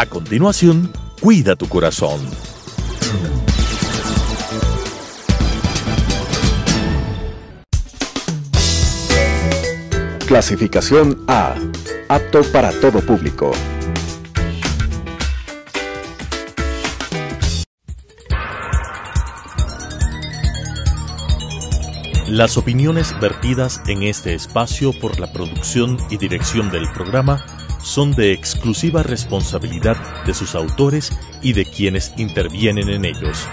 A continuación, cuida tu corazón. Clasificación A. Apto para todo público. Las opiniones vertidas en este espacio por la producción y dirección del programa son de exclusiva responsabilidad de sus autores y de quienes intervienen en ellos.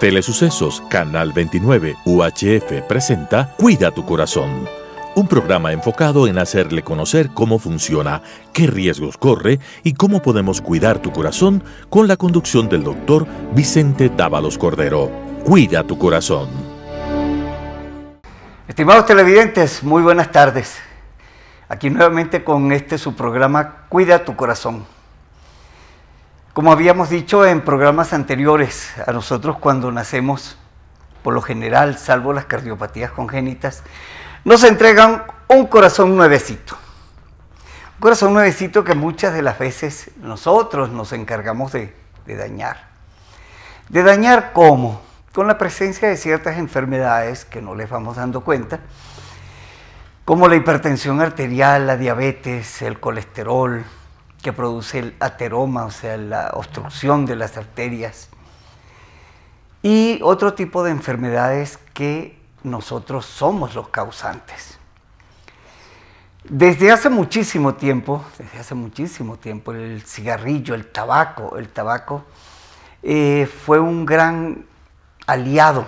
Telesucesos, Canal 29, UHF presenta Cuida tu corazón. Un programa enfocado en hacerle conocer cómo funciona, qué riesgos corre y cómo podemos cuidar tu corazón con la conducción del doctor Vicente Dávalos Cordero. Cuida tu corazón. Estimados televidentes, muy buenas tardes. Aquí nuevamente con este su programa Cuida tu corazón. Como habíamos dicho en programas anteriores, a nosotros cuando nacemos, por lo general, salvo las cardiopatías congénitas, nos entregan un corazón nuevecito. Un corazón nuevecito que muchas de las veces nosotros nos encargamos de, de dañar. ¿De dañar cómo? Con la presencia de ciertas enfermedades que no les vamos dando cuenta, como la hipertensión arterial, la diabetes, el colesterol, que produce el ateroma, o sea, la obstrucción de las arterias, y otro tipo de enfermedades que nosotros somos los causantes. Desde hace muchísimo tiempo, desde hace muchísimo tiempo, el cigarrillo, el tabaco, el tabaco eh, fue un gran aliado,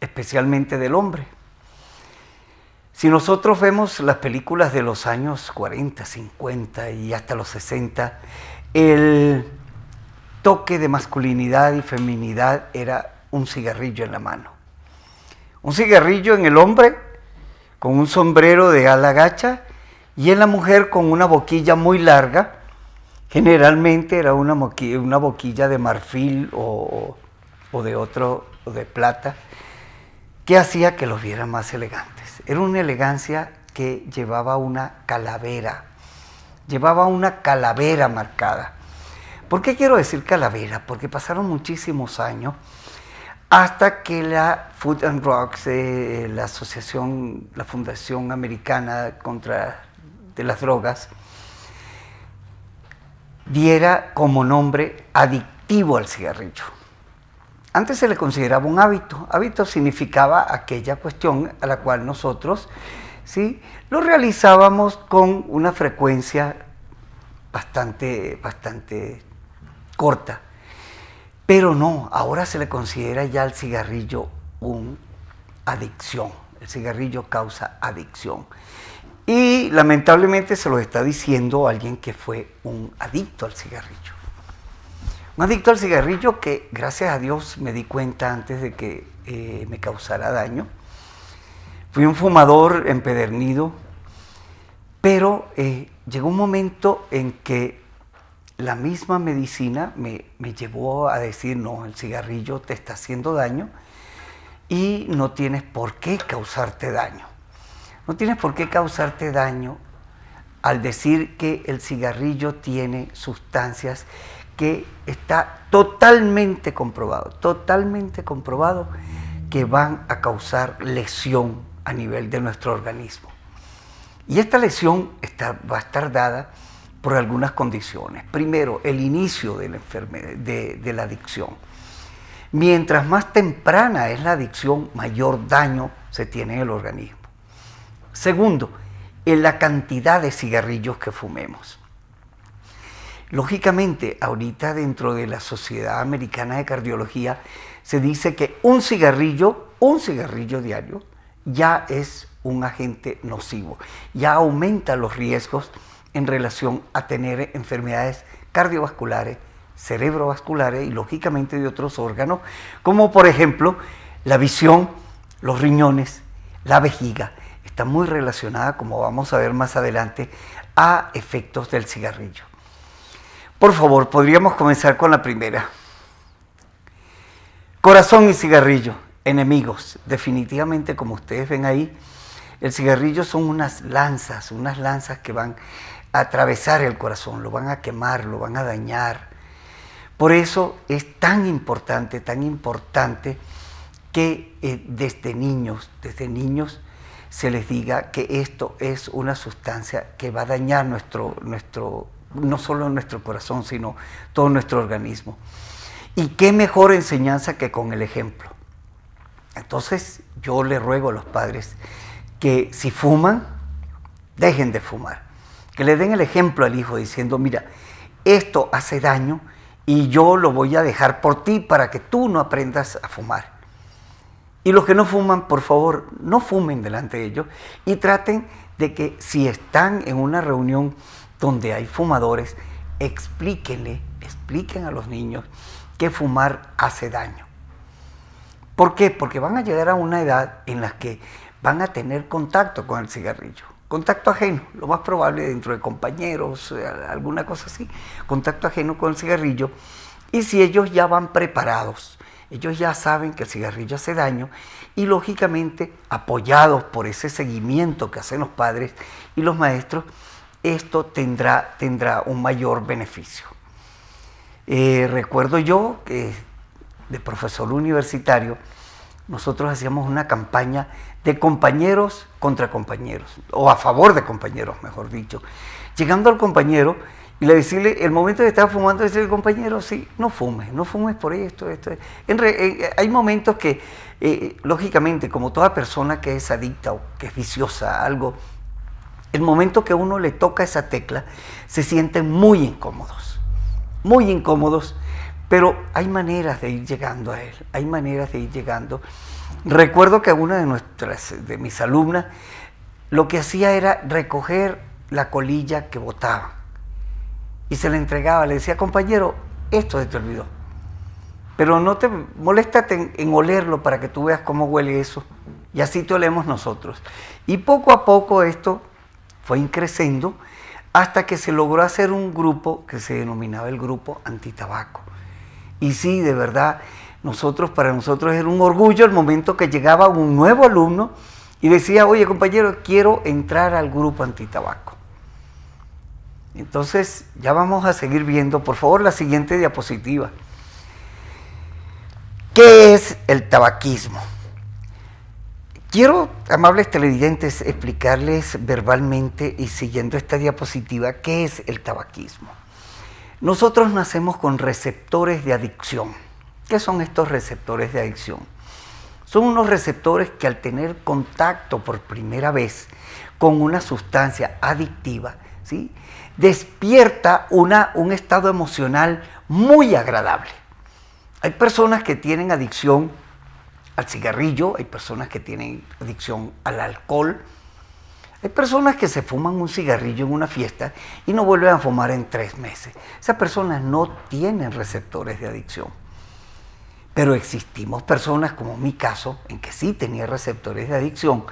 especialmente del hombre. Si nosotros vemos las películas de los años 40, 50 y hasta los 60, el toque de masculinidad y feminidad era un cigarrillo en la mano. Un cigarrillo en el hombre con un sombrero de ala gacha y en la mujer con una boquilla muy larga. Generalmente era una, una boquilla de marfil o, o de otro, de plata, que hacía que los vieran más elegantes. Era una elegancia que llevaba una calavera, llevaba una calavera marcada. ¿Por qué quiero decir calavera? Porque pasaron muchísimos años hasta que la Food and Rocks, eh, la asociación, la Fundación Americana contra de las Drogas, diera como nombre adictivo al cigarrillo. Antes se le consideraba un hábito. Hábito significaba aquella cuestión a la cual nosotros ¿sí? lo realizábamos con una frecuencia bastante, bastante corta. Pero no, ahora se le considera ya al cigarrillo una adicción. El cigarrillo causa adicción. Y lamentablemente se lo está diciendo alguien que fue un adicto al cigarrillo. Adicto al cigarrillo que, gracias a Dios, me di cuenta antes de que eh, me causara daño. Fui un fumador empedernido, pero eh, llegó un momento en que la misma medicina me, me, llevó a decir, no, el cigarrillo te está haciendo daño y no tienes por qué causarte daño. No tienes por qué causarte daño al decir que el cigarrillo tiene sustancias que está totalmente comprobado, totalmente comprobado que van a causar lesión a nivel de nuestro organismo. Y esta lesión está, va a estar dada por algunas condiciones. Primero, el inicio de la de la adicción. Mientras más temprana es la adicción, mayor daño se tiene en el organismo. Segundo, en la cantidad de cigarrillos que fumemos. Lógicamente, ahorita dentro de la Sociedad Americana de Cardiología se dice que un cigarrillo, un cigarrillo diario, ya es un agente nocivo, ya aumenta los riesgos en relación a tener enfermedades cardiovasculares, cerebrovasculares y lógicamente de otros órganos, como por ejemplo la visión, los riñones, la vejiga. Está muy relacionada, como vamos a ver más adelante, a efectos del cigarrillo. Por favor, podríamos comenzar con la primera. Corazón y cigarrillo, enemigos. Definitivamente, como ustedes ven ahí, El cigarrillo son unas lanzas, unas lanzas que van a atravesar el corazón, lo van a quemar, lo van a dañar. Por eso es tan importante, tan importante que eh, desde niños, desde niños, se les diga que esto es una sustancia que va a dañar nuestro, nuestro, no solo nuestro corazón, sino todo nuestro organismo. Y qué mejor enseñanza que con el ejemplo. Entonces yo le ruego a los padres que si fuman, dejen de fumar. Que le den el ejemplo al hijo diciendo, mira, esto hace daño y yo lo voy a dejar por ti para que tú no aprendas a fumar. Y los que no fuman, por favor, no fumen delante de ellos y traten de que si están en una reunión donde hay fumadores, explíquenle, expliquen a los niños que fumar hace daño. ¿Por qué? Porque van a llegar a una edad en la que van a tener contacto con el cigarrillo. Contacto ajeno, lo más probable dentro de compañeros, eh, alguna cosa así. Contacto ajeno con el cigarrillo. Y si ellos ya van preparados ellos ya saben que el cigarrillo hace daño y lógicamente apoyados por ese seguimiento que hacen los padres y los maestros, esto tendrá, tendrá un mayor beneficio. Eh, recuerdo yo que de profesor universitario, nosotros hacíamos una campaña de compañeros contra compañeros, o a favor de compañeros, mejor dicho. Llegando al compañero, y le decirle, el momento de estar fumando, decirle, compañero, sí, no fumes, no fumes por esto, esto. En eh, hay momentos que, eh, lógicamente, como toda persona que es adicta o que es viciosa algo, el momento que uno le toca esa tecla, se sienten muy incómodos, muy incómodos, pero hay maneras de ir llegando a él, hay maneras de ir llegando. Recuerdo que una de nuestras, de mis alumnas, lo que hacía era recoger la colilla que botaba y se le entregaba, le decía, compañero, esto se te olvidó. Pero no te moléstate en, olerlo para que tú veas cómo huele eso. Y así te olemos nosotros. Y poco a poco esto fue increciendo hasta que se logró hacer un grupo que se denominaba el grupo antitabaco. Y sí, de verdad, nosotros, para nosotros era un orgullo el momento que llegaba un nuevo alumno y decía, oye compañero, quiero entrar al grupo antitabaco. Entonces, ya vamos a seguir viendo, por favor, la siguiente diapositiva. ¿Qué es el tabaquismo? Quiero, amables televidentes, explicarles verbalmente y siguiendo esta diapositiva qué es el tabaquismo. Nosotros nacemos con receptores de adicción. ¿Qué son estos receptores de adicción? Son unos receptores que al tener contacto por primera vez con una sustancia adictiva, ¿sí? despierta una, un estado emocional muy agradable. Hay personas que tienen adicción al cigarrillo, hay personas que tienen adicción al alcohol, hay personas que se fuman un cigarrillo en una fiesta y no vuelven a fumar en tres meses. Esas personas no tienen receptores de adicción. Pero existimos personas, como mi caso, en que sí tenía receptores de adicción.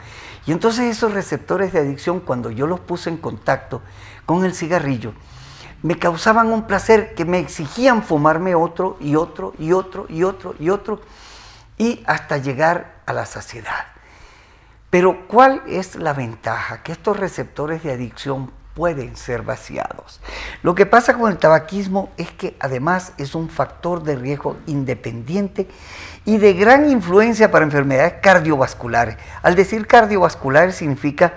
Y entonces esos receptores de adicción, cuando yo los puse en contacto con el cigarrillo, me causaban un placer que me exigían fumarme otro y otro y otro y otro y otro hasta llegar a la saciedad. Pero ¿cuál es la ventaja? Que estos receptores de adicción pueden ser vaciados. Lo que pasa con el tabaquismo es que además es un factor de riesgo independiente y de gran influencia para enfermedades cardiovasculares. Al decir cardiovasculares significa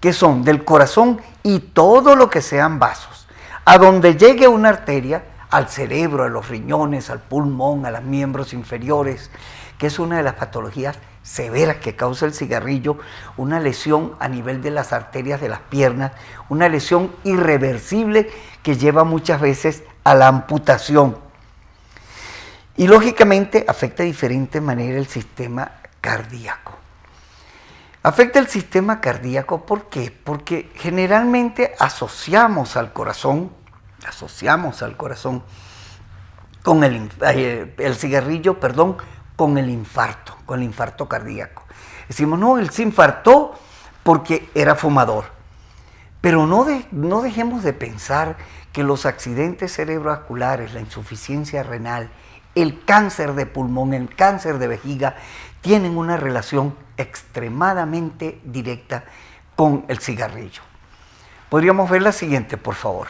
que son del corazón y todo lo que sean vasos. A donde llegue una arteria, al cerebro, a los riñones, al pulmón, a los miembros inferiores, que es una de las patologías severas que causa el cigarrillo, una lesión a nivel de las arterias de las piernas, una lesión irreversible que lleva muchas veces a la amputación. Y lógicamente afecta de diferente manera el sistema cardíaco. Afecta el sistema cardíaco, ¿por qué? Porque generalmente asociamos al corazón, asociamos al corazón con el, eh, el cigarrillo, perdón, con el infarto, con el infarto cardíaco. Decimos, no, él se infartó porque era fumador. Pero no, no dejemos de pensar que los accidentes cerebrovasculares, la insuficiencia renal, el cáncer de pulmón, el cáncer de vejiga, tienen una relación extremadamente directa con el cigarrillo. Podríamos ver la siguiente, por favor.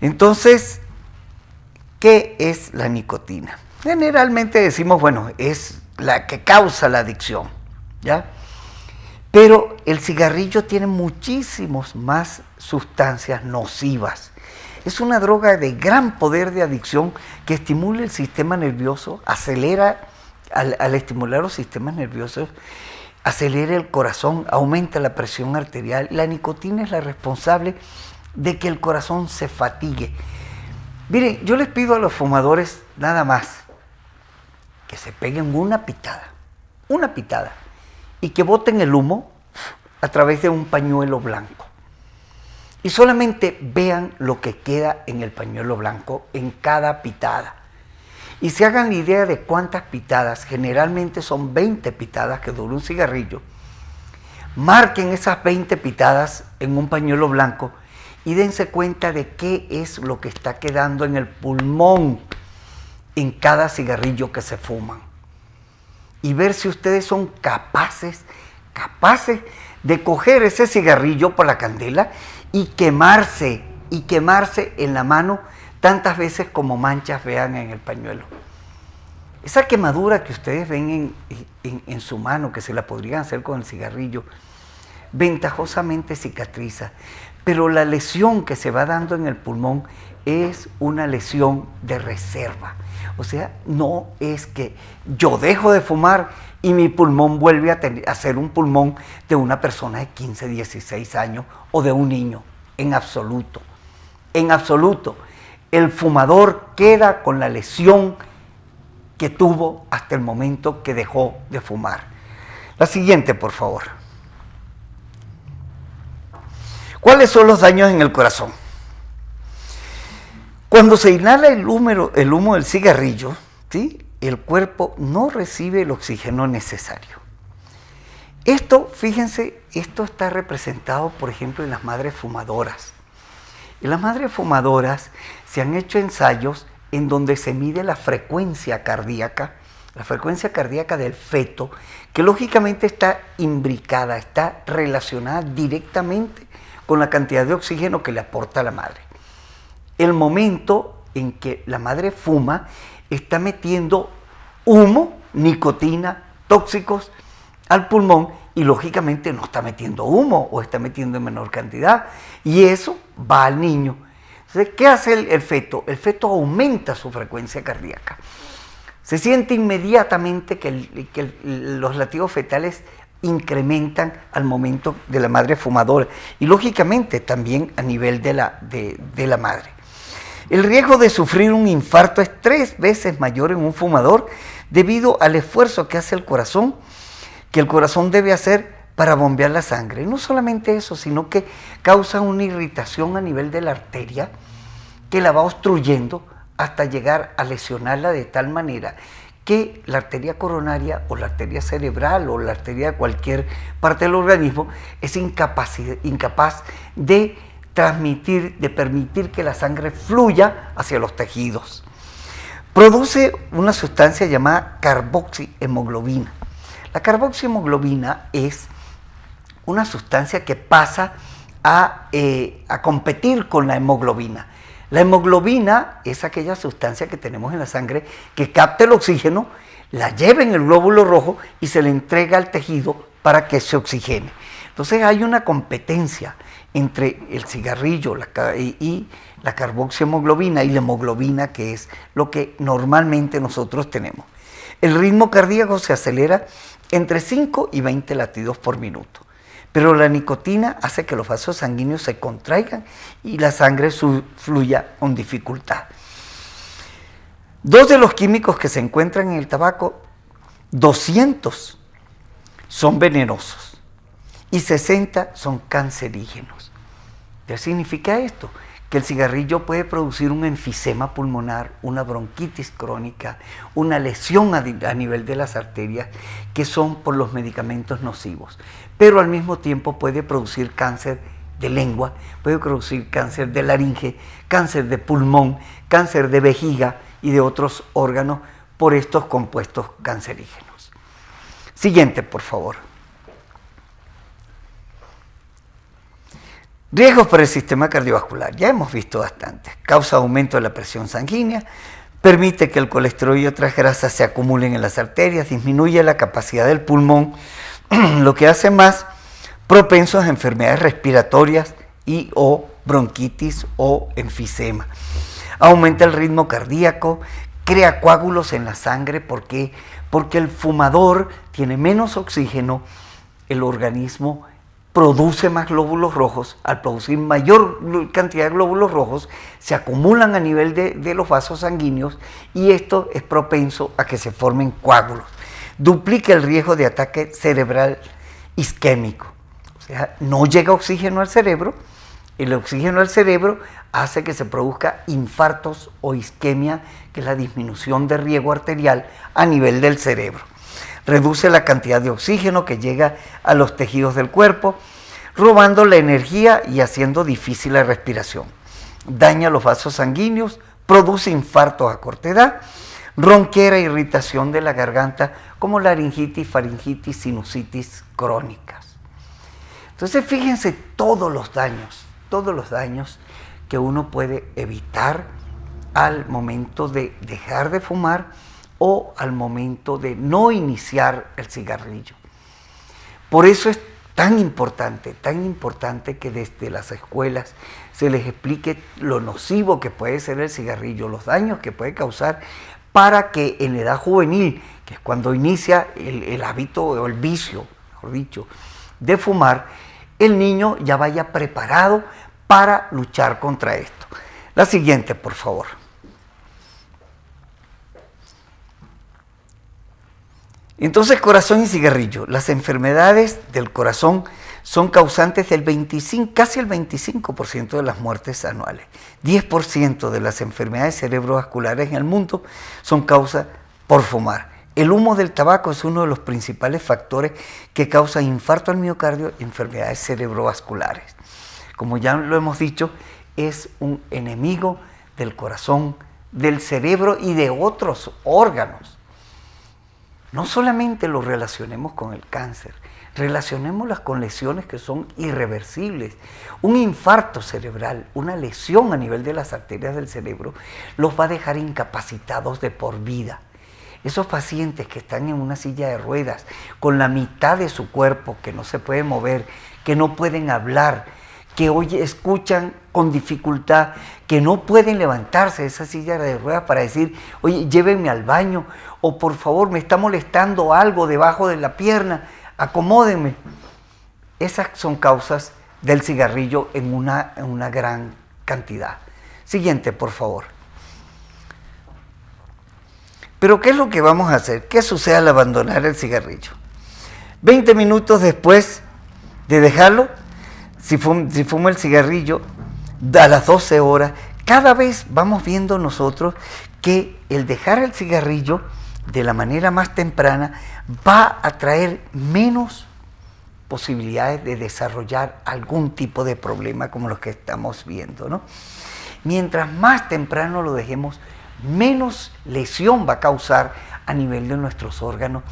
Entonces, ¿qué es la nicotina? Generalmente decimos, bueno, es la que causa la adicción, ¿ya? Pero el cigarrillo tiene muchísimos más sustancias nocivas. Es una droga de gran poder de adicción que estimula el sistema nervioso, acelera, al, al estimular los sistemas nerviosos, acelera el corazón, aumenta la presión arterial. La nicotina es la responsable de que el corazón se fatigue. Miren, yo les pido a los fumadores nada más que se peguen una pitada, una pitada, y que boten el humo a través de un pañuelo blanco. Y solamente vean lo que queda en el pañuelo blanco en cada pitada. Y se hagan la idea de cuántas pitadas, generalmente son 20 pitadas que dura un cigarrillo. Marquen esas 20 pitadas en un pañuelo blanco y dense cuenta de qué es lo que está quedando en el pulmón en cada cigarrillo que se fuman. Y ver si ustedes son capaces, capaces de coger ese cigarrillo por la candela y quemarse, y quemarse en la mano tantas veces como manchas vean en el pañuelo. Esa quemadura que ustedes ven en, su mano, que se la podrían hacer con el cigarrillo, ventajosamente cicatriza pero la lesión que se va dando en el pulmón es una lesión de reserva. O sea, no es que yo dejo de fumar y mi pulmón vuelve a, ser un pulmón de una persona de 15, 16 años o de un niño. En absoluto. En absoluto. El fumador queda con la lesión que tuvo hasta el momento que dejó de fumar. La siguiente, por favor. ¿Cuáles son los daños en el corazón? Cuando se inhala el humo, el humo del cigarrillo, ¿sí? el cuerpo no recibe el oxígeno necesario. Esto, fíjense, esto está representado, por ejemplo, en las madres fumadoras. En las madres fumadoras se han hecho ensayos en donde se mide la frecuencia cardíaca, la frecuencia cardíaca del feto, que lógicamente está imbricada, está relacionada directamente con la cantidad de oxígeno que le aporta la madre. El momento en que la madre fuma está metiendo humo, nicotina, tóxicos al pulmón y lógicamente no está metiendo humo o está metiendo en menor cantidad y eso va al niño. ¿qué hace el, feto? El feto aumenta su frecuencia cardíaca. Se siente inmediatamente que, que los latidos fetales incrementan al momento de la madre fumadora y lógicamente también a nivel de la, de, la madre. El riesgo de sufrir un infarto es tres veces mayor en un fumador debido al esfuerzo que hace el corazón, que el corazón debe hacer para bombear la sangre. No solamente eso, sino que causa una irritación a nivel de la arteria que la va obstruyendo hasta llegar a lesionarla de tal manera que la arteria coronaria o la arteria cerebral o la arteria de cualquier parte del organismo es incapaz, incapaz de transmitir, de permitir que la sangre fluya hacia los tejidos. Produce una sustancia llamada carboxihemoglobina. La carboxihemoglobina es una sustancia que pasa a, eh, a competir con la hemoglobina. La hemoglobina es aquella sustancia que tenemos en la sangre que capta el oxígeno, la lleva en el glóbulo rojo y se le entrega al tejido para que se oxigene. Entonces hay una competencia entre el cigarrillo y la carboxihemoglobina y la hemoglobina, que es lo que normalmente nosotros tenemos. El ritmo cardíaco se acelera entre 5 y 20 latidos por minuto. Pero la nicotina hace que los vasos sanguíneos se contraigan y la sangre fluya con dificultad. Dos de los químicos que se encuentran en el tabaco, 200 son venenosos y 60 son cancerígenos. ¿Qué significa esto? que el cigarrillo puede producir un enfisema pulmonar, una bronquitis crónica, una lesión a, nivel de las arterias, que son por los medicamentos nocivos. Pero al mismo tiempo puede producir cáncer de lengua, puede producir cáncer de laringe, cáncer de pulmón, cáncer de vejiga y de otros órganos por estos compuestos cancerígenos. Siguiente, por favor. Riesgos para el sistema cardiovascular. Ya hemos visto bastante. Causa aumento de la presión sanguínea, permite que el colesterol y otras grasas se acumulen en las arterias, disminuye la capacidad del pulmón, lo que hace más propensos a enfermedades respiratorias y o bronquitis o enfisema. Aumenta el ritmo cardíaco, crea coágulos en la sangre porque porque el fumador tiene menos oxígeno, el organismo produce más glóbulos rojos, al producir mayor cantidad de glóbulos rojos, se acumulan a nivel de, los vasos sanguíneos y esto es propenso a que se formen coágulos. Duplica el riesgo de ataque cerebral isquémico. O sea, no llega oxígeno al cerebro, el oxígeno al cerebro hace que se produzca infartos o isquemia, que es la disminución de riego arterial a nivel del cerebro reduce la cantidad de oxígeno que llega a los tejidos del cuerpo, robando la energía y haciendo difícil la respiración. Daña los vasos sanguíneos, produce infartos a corta edad, ronquera e irritación de la garganta como laringitis, faringitis, sinusitis crónicas. Entonces fíjense todos los daños, todos los daños que uno puede evitar al momento de dejar de fumar o al momento de no iniciar el cigarrillo. Por eso es tan importante, tan importante que desde las escuelas se les explique lo nocivo que puede ser el cigarrillo, los daños que puede causar, para que en edad juvenil, que es cuando inicia el, hábito o el vicio, mejor dicho, de fumar, el niño ya vaya preparado para luchar contra esto. La siguiente, por favor. Entonces, corazón y cigarrillo. Las enfermedades del corazón son causantes del 25, casi el 25% de las muertes anuales. 10% de las enfermedades cerebrovasculares en el mundo son causa por fumar. El humo del tabaco es uno de los principales factores que causa infarto al miocardio y enfermedades cerebrovasculares. Como ya lo hemos dicho, es un enemigo del corazón, del cerebro y de otros órganos no solamente lo relacionemos con el cáncer, relacionémoslas con lesiones que son irreversibles. Un infarto cerebral, una lesión a nivel de las arterias del cerebro, los va a dejar incapacitados de por vida. Esos pacientes que están en una silla de ruedas, con la mitad de su cuerpo que no se puede mover, que no pueden hablar, que hoy escuchan con dificultad, que no pueden levantarse de esa silla de ruedas para decir, oye, llévenme al baño, o por favor, me está molestando algo debajo de la pierna, acomódenme. Esas son causas del cigarrillo en una, en una gran cantidad. Siguiente, por favor. Pero ¿qué es lo que vamos a hacer? ¿Qué sucede al abandonar el cigarrillo? 20 minutos después de dejarlo, si fumo, el cigarrillo, a las 12 horas, cada vez vamos viendo nosotros que el dejar el cigarrillo de la manera más temprana va a traer menos posibilidades de desarrollar algún tipo de problema como los que estamos viendo. ¿no? Mientras más temprano lo dejemos, menos lesión va a causar a nivel de nuestros órganos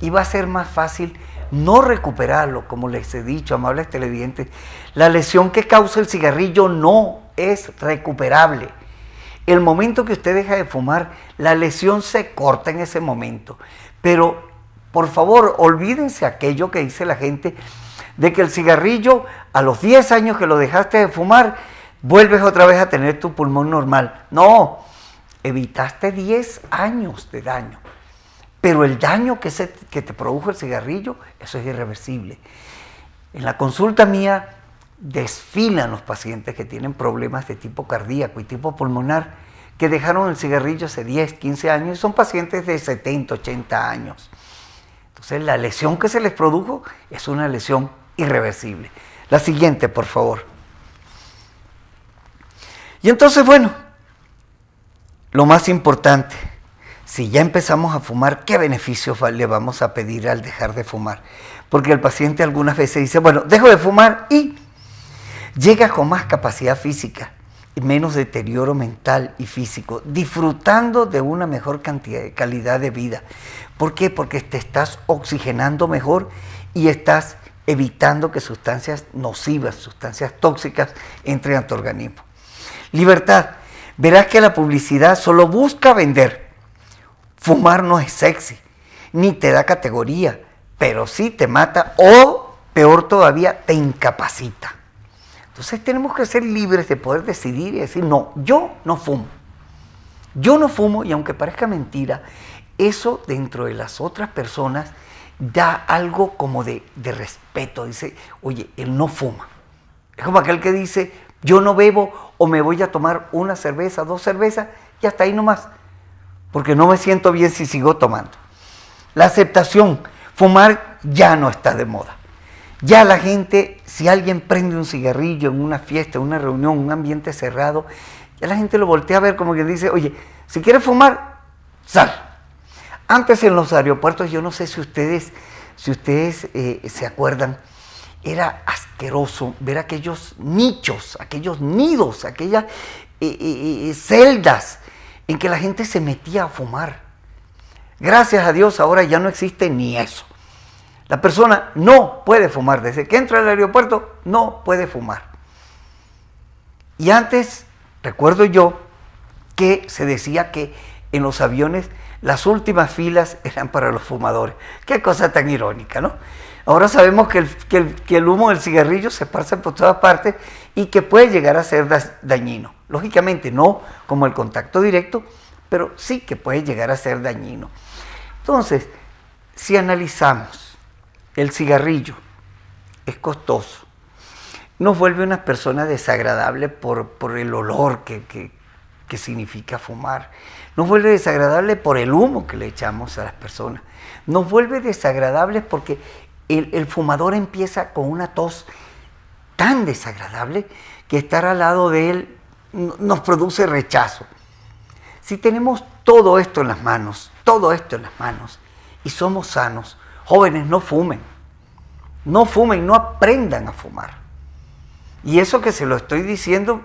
y va a ser más fácil no recuperarlo, como les he dicho, amables televidentes, la lesión que causa el cigarrillo no es recuperable. El momento que usted deja de fumar, la lesión se corta en ese momento. Pero, por favor, olvídense aquello que dice la gente de que el cigarrillo, a los 10 años que lo dejaste de fumar, vuelves otra vez a tener tu pulmón normal. No, evitaste 10 años de daño. Pero el daño que, se, que te produjo el cigarrillo, eso es irreversible. En la consulta mía desfilan los pacientes que tienen problemas de tipo cardíaco y tipo pulmonar, que dejaron el cigarrillo hace 10, 15 años y son pacientes de 70, 80 años. Entonces la lesión que se les produjo es una lesión irreversible. La siguiente, por favor. Y entonces, bueno, lo más importante, si ya empezamos a fumar, ¿qué beneficios le vamos a pedir al dejar de fumar? Porque el paciente algunas veces dice, bueno, dejo de fumar y llega con más capacidad física, menos deterioro mental y físico, disfrutando de una mejor calidad de vida. ¿Por qué? Porque te estás oxigenando mejor y estás evitando que sustancias nocivas, sustancias tóxicas entren a tu organismo. Libertad. Verás que la publicidad solo busca vender. Fumar no es sexy, ni te da categoría, pero sí te mata o, peor todavía, te incapacita. Entonces tenemos que ser libres de poder decidir y decir, no, yo no fumo. Yo no fumo y aunque parezca mentira, eso dentro de las otras personas da algo como de, respeto. Dice, oye, él no fuma. Es como aquel que dice, yo no bebo o me voy a tomar una cerveza, dos cervezas y hasta ahí nomás. Porque no me siento bien si sigo tomando. La aceptación, fumar ya no está de moda. Ya la gente, si alguien prende un cigarrillo en una fiesta, en una reunión, en un ambiente cerrado, ya la gente lo voltea a ver como que dice, oye, si quieres fumar, sal. Antes en los aeropuertos, yo no sé si ustedes, si ustedes eh, se acuerdan, era asqueroso ver aquellos nichos, aquellos nidos, aquellas eh, eh, celdas en que la gente se metía a fumar. Gracias a Dios ahora ya no existe ni eso. La persona no puede fumar. Desde que entra al aeropuerto, no puede fumar. Y antes, recuerdo yo, que se decía que en los aviones las últimas filas eran para los fumadores. Qué cosa tan irónica, ¿no? Ahora sabemos que el, humo del cigarrillo se esparce por todas partes y que puede llegar a ser dañino. Lógicamente no como el contacto directo, pero sí que puede llegar a ser dañino. Entonces, si analizamos el cigarrillo es costoso. Nos vuelve una persona desagradable por, el olor que, significa fumar. Nos vuelve desagradable por el humo que le echamos a las personas. Nos vuelve desagradable porque el, el fumador empieza con una tos tan desagradable que estar al lado de él nos produce rechazo. Si tenemos todo esto en las manos, todo esto en las manos, y somos sanos, Jóvenes, no fumen. No fumen, no aprendan a fumar. Y eso que se lo estoy diciendo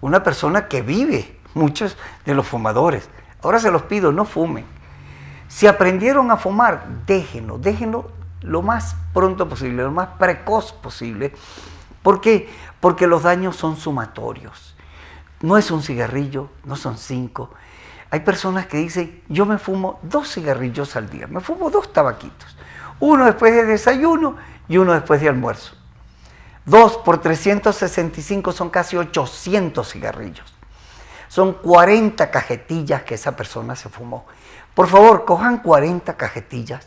una persona que vive muchos de los fumadores. Ahora se los pido, no fumen. Si aprendieron a fumar, déjenlo, déjenlo lo más pronto posible, lo más precoz posible. ¿Por qué? Porque los daños son sumatorios. No es un cigarrillo, no son cinco. Hay personas que dicen, yo me fumo dos cigarrillos al día, me fumo dos tabaquitos uno después de desayuno y uno después de almuerzo. Dos por 365 son casi 800 cigarrillos. Son 40 cajetillas que esa persona se fumó. Por favor, cojan 40 cajetillas,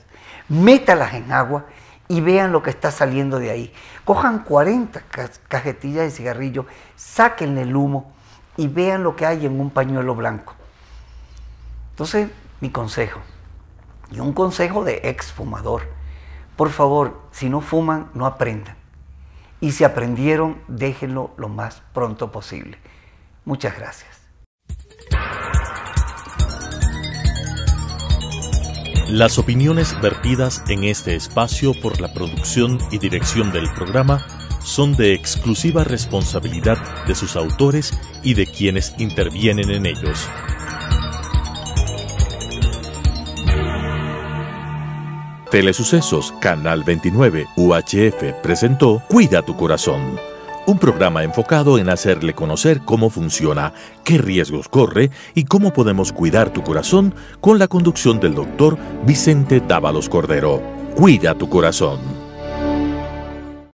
métalas en agua y vean lo que está saliendo de ahí. Cojan 40 cajetillas de cigarrillo, saquen el humo y vean lo que hay en un pañuelo blanco. Entonces, mi consejo, y un consejo de ex fumador, por favor, si no fuman, no aprendan. Y si aprendieron, déjenlo lo más pronto posible. Muchas gracias. Las opiniones vertidas en este espacio por la producción y dirección del programa son de exclusiva responsabilidad de sus autores y de quienes intervienen en ellos. Telesucesos, Canal 29, UHF presentó Cuida tu corazón, un programa enfocado en hacerle conocer cómo funciona, qué riesgos corre y cómo podemos cuidar tu corazón con la conducción del doctor Vicente Dávalos Cordero. Cuida tu corazón.